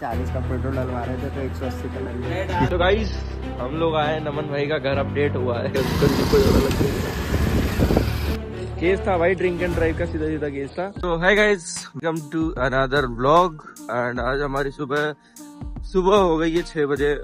चालीस का पेट्रोल डलवा रहे थे तो एक सौ अस्सी का तो गाइस हम लोग आए, नमन भाई का घर अपडेट हुआ है। केस था भाई ड्रिंक एंड ड्राइव का सीधा सीधा केस था। तो है guys welcome to another vlog and आज हमारी सुबह सुबह हो गई है छह बजे।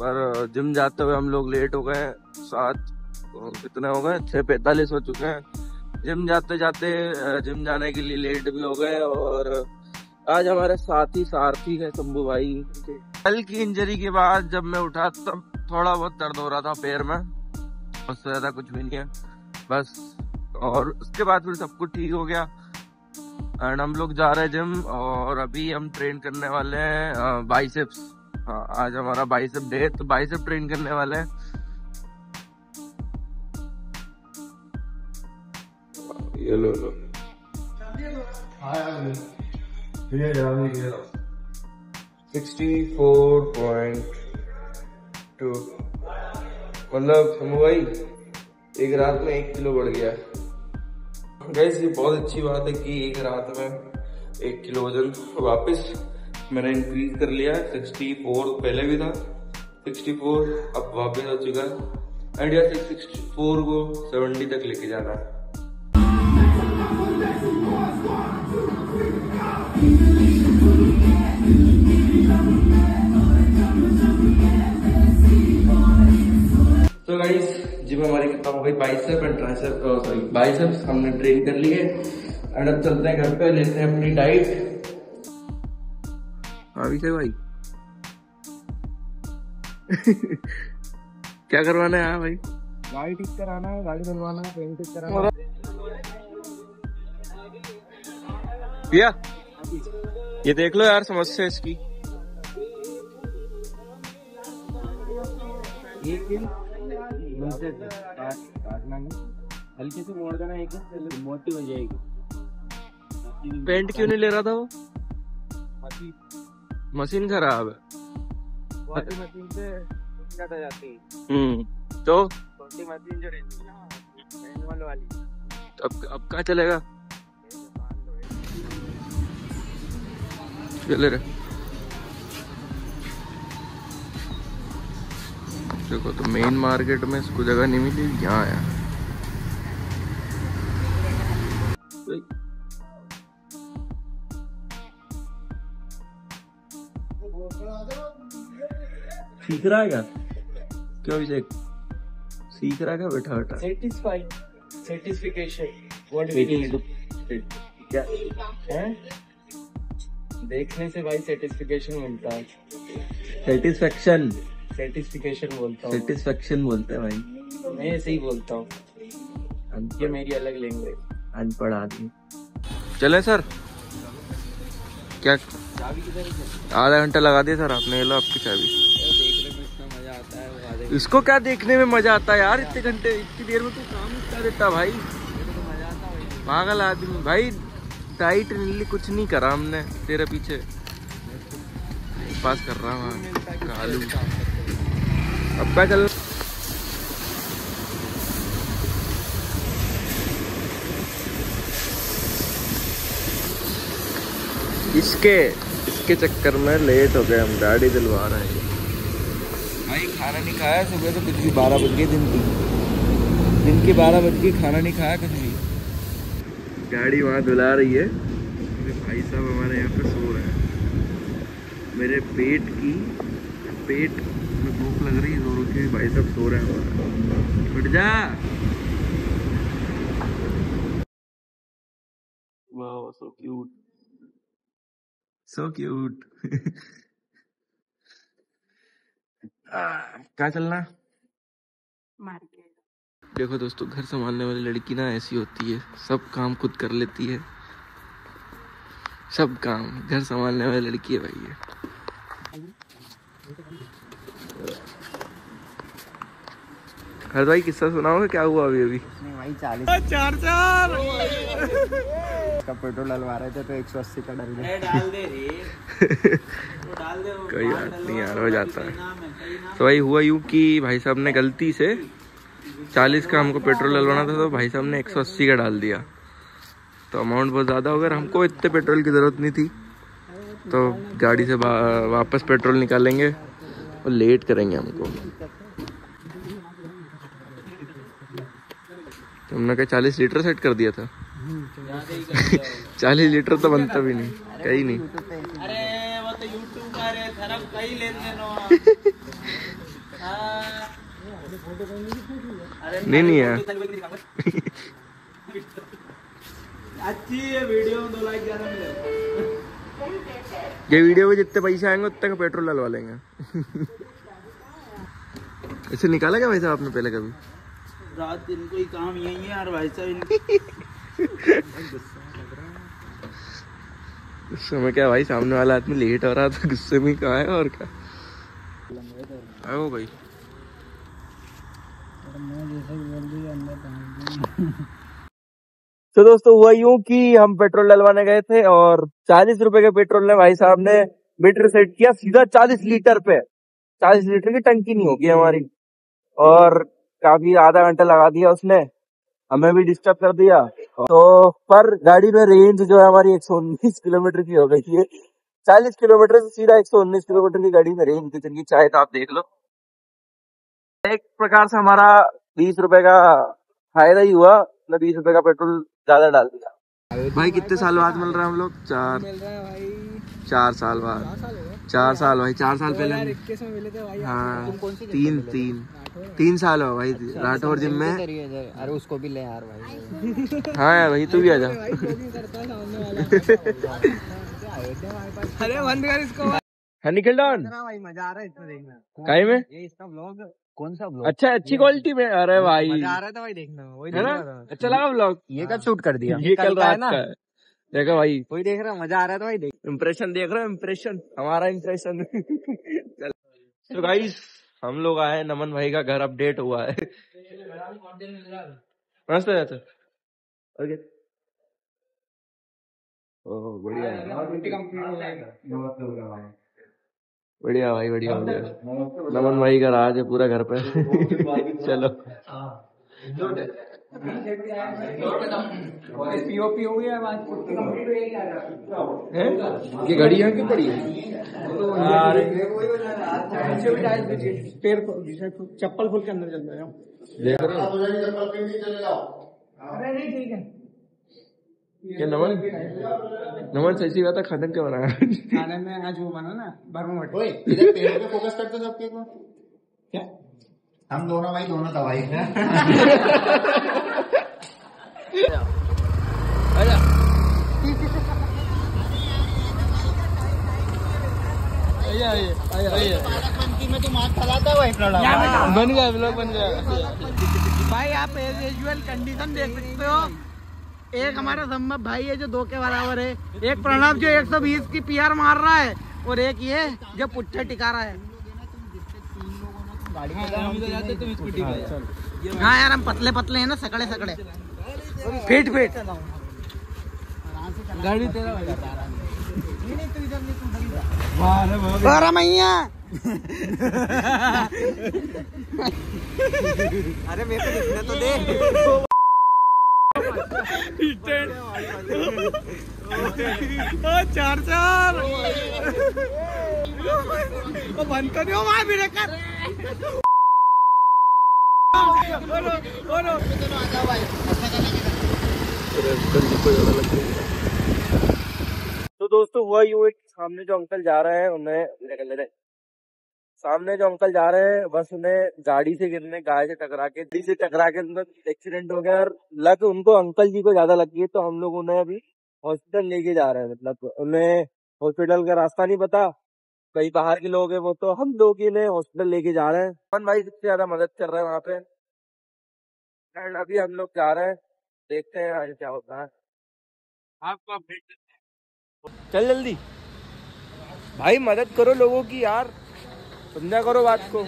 पर जिम जाते हुए हम लोग लेट हो गए सात, कितने हो गए? छह पैतालीस हो चुके हैं। जिम जाते जाते जिम जाने के लिए लेट भी हो गए और आज हमारे साथी सारथी है शंभू भाई। कल की इंजरी के बाद जब मैं उठा तब थोड़ा बहुत दर्द हो रहा था पैर में। उससे ज़्यादा कुछ भी नहीं है। बस और उसके बाद फिर सब कुछ ठीक हो गया। एंड हम लोग जा रहे हैं जिम और अभी हम ट्रेन करने वाले हैं बाइसेप्स हाँ आज हमारा बाइसेप डे तो बाइसेप ट्रेन करने वाले हैं। ये लो लो। Sixty four point two. मतलब भाई, एक रात में एक किलो बढ़ गया। गैस ये बहुत अच्छी बात है कि एक रात में एक किलो वज़न वापस मैंने इंक्रीज कर लिया। सिक्सटी फोर पहले भी था, सिक्सटी फोर अब वापस हो चुका है। एंड यार, सिक्सटी फोर को सेवेंटी तक लेके जाना है। तो गाइस जिम हमारी कितना हो गई bicep and tricep sorry biceps हमने ट्रेन कर लिए एंड अब चलते हैं घर पे लेते हैं अपनी डाइट अभी से भाई। क्या करवाना है हाँ भाई? गाड़ी ठीक कराना है गाड़ी बनवाना है पेंट ठीक कराना है। भैया ये देख लो यार समस्या इसकी। एक दिन हल्के से मोड़ देना एक मोटी हो जाएगी। पेंट क्यों नहीं ले रहा था वो? मशीन। मशीन खराब है। मशीन से ज़्यादा जाती हम्म तो? मशीन जो रहती है ना वाली। अब अब कहाँ चलेगा? चले देखो तो मेन मार्केट में इसको जगह नहीं मिली यहाँ आया सीख रहा है क्या? क्यों अभिषेक सीख रहा है क्या बैठा बैठा? सेटिस्फाइड सेटिस्फिकेशन व्हाट क्या? है? देखने से भाई सेटिस्फिकेशन मिलता है। सेटिस्फेक्शन सेटिस्फिकेशन बोलता हूँ। सेटिस्फेक्शन बोलते हैं भाई। मैं ऐसे ही बोलता हूँ। ये मेरी अलग लैंग्वेज अनपढ़ आदमी। चले सर। क्या चाबी किधर है आधा घंटा लगा दिया सर आपने लो आपकी चाबी। देखने में इतना मज़ा आता है वो आधे इसको क्या देखने में मज़ा आता है यार? इतने घंटे इतनी देर में तू काम कर देता भाई? तो है पागल आदमी। भाई डाइट नीली कुछ नहीं करा हमने। तेरे पीछे। पास कर रहा हूँ। कालू। अब क्या चल इसके इसके चक्कर में लेट हो गए हम। गाड़ी दिलवा रहे हैं। भाई, खाना नहीं खाया? सुबह तो कुछ भी बारह बज गए दिन की। दिन के बारह बज गए खाना नहीं खाया कुछ भी। गाड़ी वहाँ धुला रही है। मेरे भाई साहब हमारे यहाँ पे सो रहे हैं। मेरे पेट की पेट में भूख लग रही है जोरों की भाई साहब सो रहे हैं हमारे। उठ जा। वाह सो क्यूट सो क्यूट क्या चलना? मार्केट। देखो दोस्तों घर संभालने वाली लड़की ना ऐसी होती है सब काम खुद कर लेती है। सब काम घर संभालने वाली लड़की है भाई ये। हर भाई किस्सा सुनाओगे क्या हुआ अभी अभी? नहीं भाई चालीस। चार चार! का पेट्रोल डलवा रहे थे तो एक सौ अस्सी का डल गया। डाल दे रे। वो डाल दे वो कोई बात नहीं यार हो जाता है। तो भाई हुआ यूँ कि भाई साहब ने गलती से चालीस का हमको पेट्रोल डलवाना था तो भाई साहब ने एक सौ अस्सी का डाल दिया। तो अमाउंट बहुत ज़्यादा हो गया हमको इतने पेट्रोल की ज़रूरत नहीं थी। तो गाड़ी से वापस पेट्रोल निकालेंगे और लेट करेंगे हमको। तुमने क्या चालीस लीटर सेट कर दिया था? चालीस लीटर तो बनता भी नहीं कहीं नहीं। अरे नहीं नहीं यार अच्छी है वीडियो में दो लाइक ज़्यादा मिले। ये वीडियो में जितने पैसे आएँगे उतने का पेट्रोल डलवा लेंगे। इसे निकाला क्या भाई साहब आपने पहले कभी? रात दिन कोई काम यही है यार भाई साहब गुस्से में क्या भाई सामने वाला आदमी लेट हो रहा था गुस्से में कहा है और क्या? आओ भाई। तो दोस्तों, हुआ यूँ कि हम पेट्रोल डलवाने गए थे और चालीस रुपए के पेट्रोल ने भाई साहब ने मीटर सेट किया सीधा चालीस लीटर पे। चालीस लीटर की टंकी नहीं होगी हमारी। और काफ़ी आधा घंटा लगा दिया उसने। हमें भी डिस्टर्ब कर दिया। तो पर गाड़ी में रेंज जो है हमारी 119 किलोमीटर की हो गई है। 40 किलोमीटर से सीधा 119 किलोमीटर की गाड़ी में रेंज की चाहे तो आप देख लो। एक प्रकार से हमारा बीस रुपए का फ़ायदा ही हुआ मतलब बीस रुपए का पेट्रोल ज़्यादा डाल दिया। भाई कितने साल बाद मिल रहे हैं हम लोग? चार। चार साल बाद। चार साल भाई चार साल पहले में मिले थे भाई। हाँ तीन तीन। तीन साल हो भाई राठौर जिम में। अरे उसको भी ले यार भाई। हाँ यार भाई तू भी आ जा। अरे बंद कर इसको। है निकल डाउन भाई मज़ा आ रहा है इसमें देखना काहे में? ये इसका ब्लॉग कौन सा ब्लॉग अच्छा अच्छी क्वालिटी में अरे भाई मज़ा आ रहा था भाई देखना वही है ना? अच्छा लगा ब्लॉग ये कब शूट कर दिया? ये कल रात का है। देखो भाई। वही देख रहा मज़ा आ रहा था भाई देख। इम्प्रेशन देख रहे हो? इम्प्रेशन हमारा इम्प्रेशन तो गाइस हम लोग आए नमन भाई का घर अपडेट हुआ है। मस्त है तो ओके ओह बढ़िया बढ़िया भाई बढ़िया बढ़िया। नमन भाई का राज है पूरा घर पे। चलो। पीओपी हो। गया हैं? ये घड़ी यहाँ क्यों पड़ी है? पैर चप्पल खोल के अंदर चल जाओ। देख रहे हो? नहीं ठीक है। क्या नमन? नमन सही सी बात है खत्म क्या बनाया? खाने में आज वो बना ना बर्मा मटर। इधर पेड़ों पे फोकस करते सबके को क्या? हम दोनों भाई दोनों दवाई बन गया ब्लॉग बन गया। भाई आप एज यूजुअल कंडीशन देख सकते हो। एक हमारा संभव भाई है जो दो के बराबर है। एक प्रणब जो 120 की पीआर मार रहा है और एक ये जो पुट्ठे टिका रहा है। हाँ यार हम पतले पतले हैं ना सकड़े सकड़े फिट फिट। गाड़ी तेरा बारह मैया। अरे मेरे को दिखने तो दे। चार चार बंद कर दियो वहाँ भी बोलो तो दोस्तों, हुआ यूँ एक सामने जो अंकल जा रहे हैं, उन्हें सामने जो अंकल जा रहे हैं बस उन्हें गाड़ी से गिरने गाय से टकरा के गाड़ी से टकरा के उनका एक्सीडेंट हो गया और लग उनको अंकल जी को ज़्यादा लगी है तो हम लोग उन्हें अभी हॉस्पिटल लेके जा रहे हैं मतलब उन्हें हॉस्पिटल का रास्ता नहीं पता। कई बाहर के लोग हैं वो तो हम लोग इन्हें हॉस्पिटल लेके जा रहे हैं। भाई सबसे ज़्यादा मदद कर रहे हैं वहाँ पे। एंड अभी हम लोग जा रहे हैं देखते हैं आगे क्या होता है। आपको अपडेट चल जल्दी। भाई मदद करो लोगों की यार। समझा करो बात को।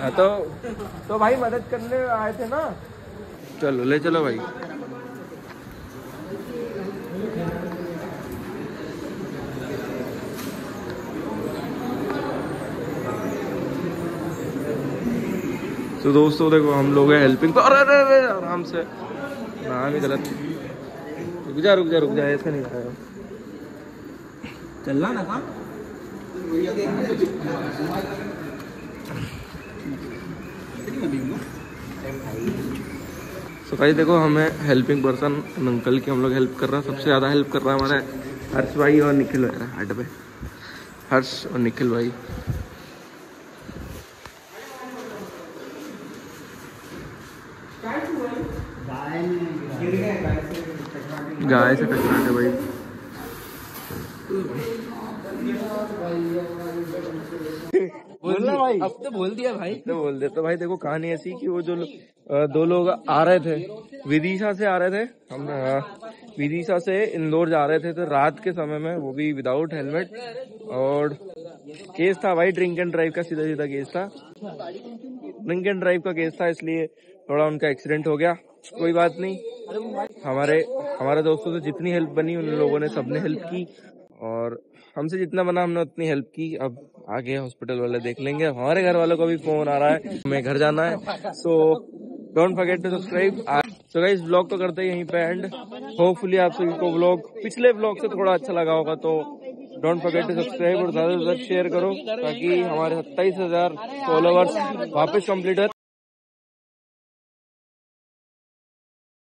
हाँ तो तो भाई मदद करने आए थे ना? चलो ले चलो भाई। तो दोस्तों देखो हम लोग हैं हेल्पिंग तो अरे अरे अरे आराम से। नाम ही गलत। रुक जा रुक जा रुक जा ऐसे नहीं आएगा चलना ना काम? तो भाई देखो, हमें हेल्पिंग पर्सन अंकल की हम लोग हेल्प कर रहे हैं। सबसे ज़्यादा हेल्प कर रहा है हमारे हर्ष भाई और निखिल भाई। हाट पे हर्ष और निखिल भाई। गाय से टकराते भाई। बोलना भाई। अब तो बोल दिया भाई। तो बोल दे तो भाई देखो कहानी ऐसी कि वो जो दो लोग आ रहे थे विदिशा से आ रहे थे हम विदिशा से इंदौर जा रहे थे तो रात के समय में वो भी विदाउट हेलमेट और केस था भाई ड्रिंक एंड ड्राइव का सीधा सीधा केस था। ड्रिंक एंड ड्राइव का केस था इसलिए थोड़ा उनका एक्सीडेंट हो गया। कोई बात नहीं। हमारे हमारे दोस्तों से जितनी हेल्प बनी उन लोगों ने सबने हेल्प की। और हमसे जितना बना हमने उतनी हेल्प की। अब आगे हॉस्पिटल वाले देख लेंगे। हमारे घर वालों को भी फ़ोन आ रहा है। हमें घर जाना है। So don't forget to subscribe so guys blog तो करते हैं यहीं पे एंड होपफुली आप सभी को ब्लॉग पिछले ब्लॉग से थोड़ा अच्छा लगा होगा तो डोंट फॉरगेट टू सब्सक्राइब और ज़्यादा से ज़्यादा शेयर करो ताकि हमारे सत्ताईस हज़ार फॉलोअर्स वापस कंप्लीट हो।